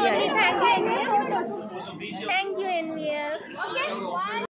Yeah. Thank you, NVF. Thank you, NVF. Okay.